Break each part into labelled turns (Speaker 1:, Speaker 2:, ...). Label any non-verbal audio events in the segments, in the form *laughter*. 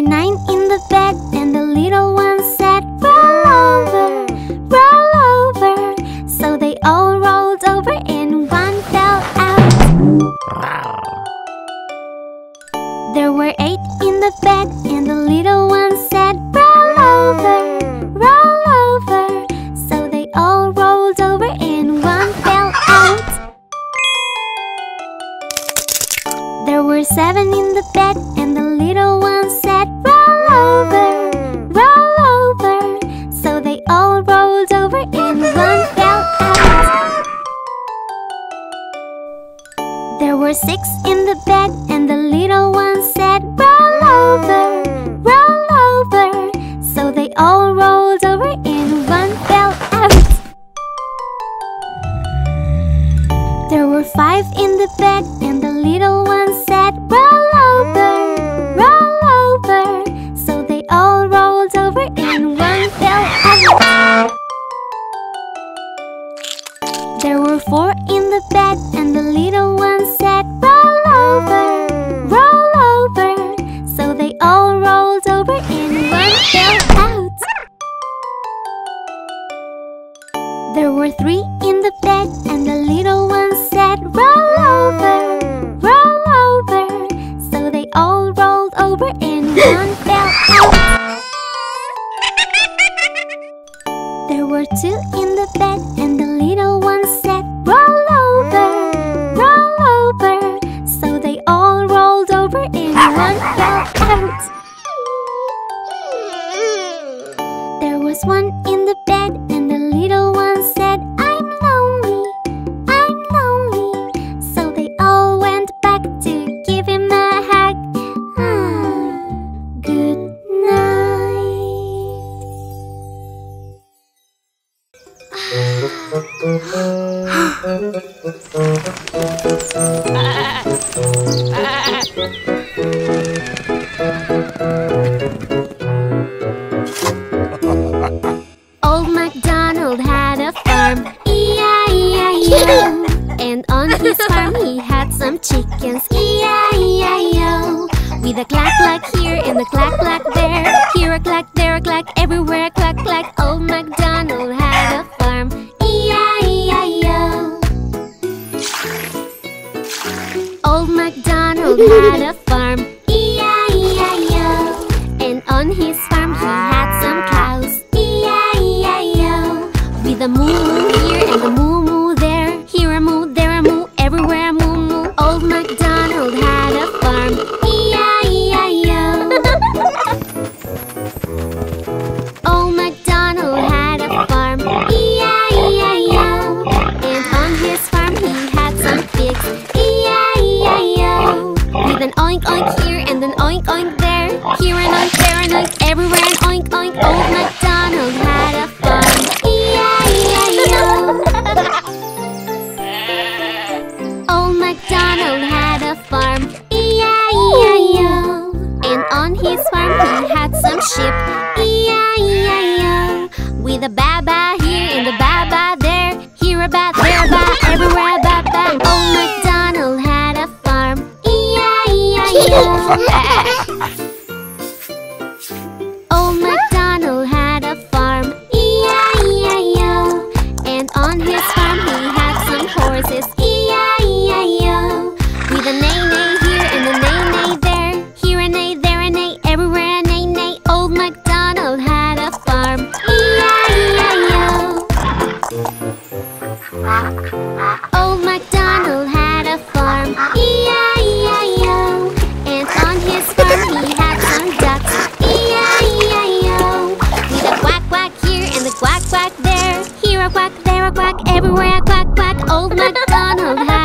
Speaker 1: 9 There were six in the bed and the little one one in the bed and the little one said, I'm lonely, I'm lonely. So they all went back to give him a hug. Ah, good night. *sighs* *laughs* *laughs* clack clack here and a clack clack there. Here a clack, there a clack, everywhere a clack clack. Old MacDonald had a farm. E-I-E-I-O. Old MacDonald had a farm. E-I-E-I-O. And on his farm he had some cows. E-I-E-I-O. With a moo moo here and a moo moo there. Here a moo, there a moo, everywhere oink oink here and an oink oink there. Here and oink, there and oink, everywhere and oink oink. Old MacDonald had a fun. E-I-E-I-O Old MacDonald had a farm. E-I-E-I-O And on his farm he had some sheep. E-I-E-I-O With a
Speaker 2: baa left. McDonald's.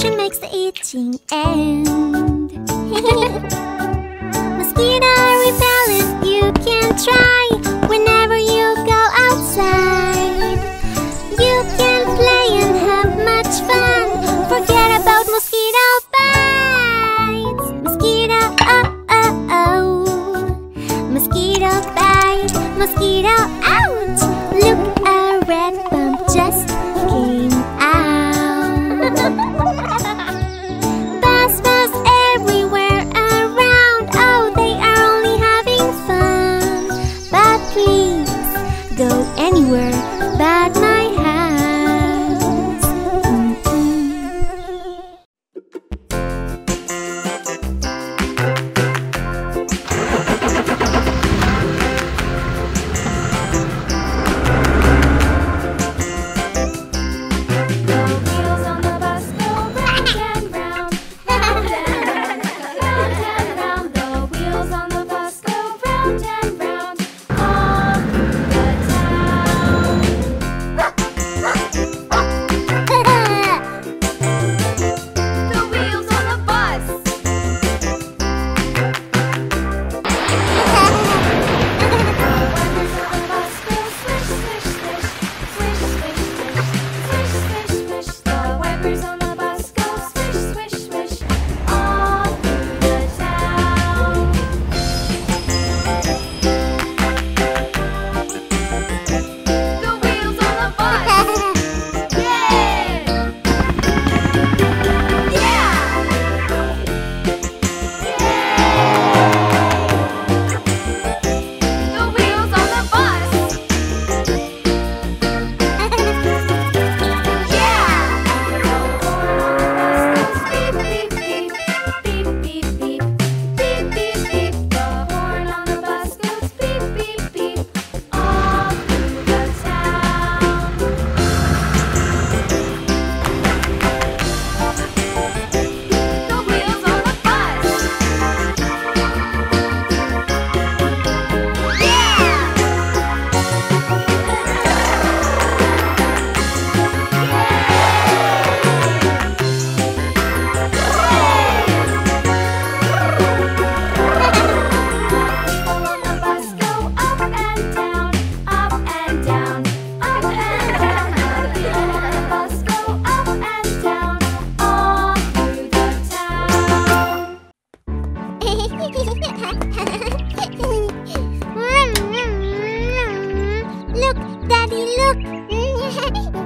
Speaker 2: Motion makes the itching end.
Speaker 1: bad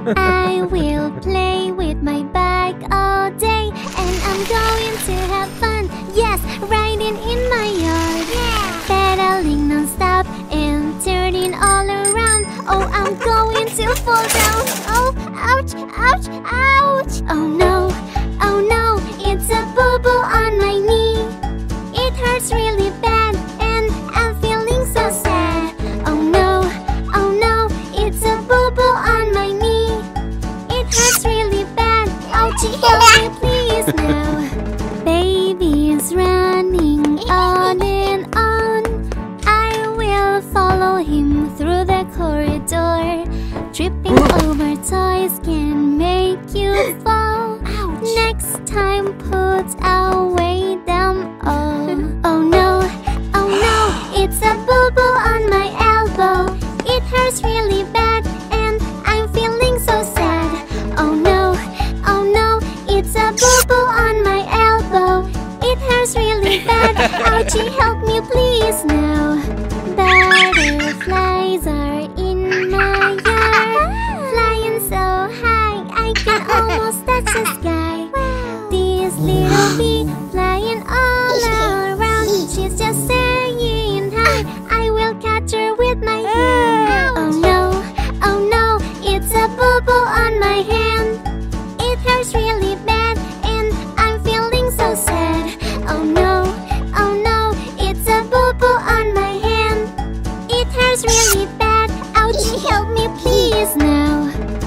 Speaker 1: I will play with my bike all day And I'm going to have fun. Yes, riding in my yard. Yeah. Pedaling non-stop and turning all around. Oh, I'm going to fall down. Oh, ouch, ouch, ouch. Oh no. toys can make you *gasps* fall. Ouch. Next time, put away them all. *laughs* oh no, oh no, *gasps* it's a boo boo on my elbow. It hurts really bad, and I'm feeling so sad. Oh no, oh no, it's a boo boo on my elbow. It hurts really bad. *laughs* Ouchie, help me, please now. now.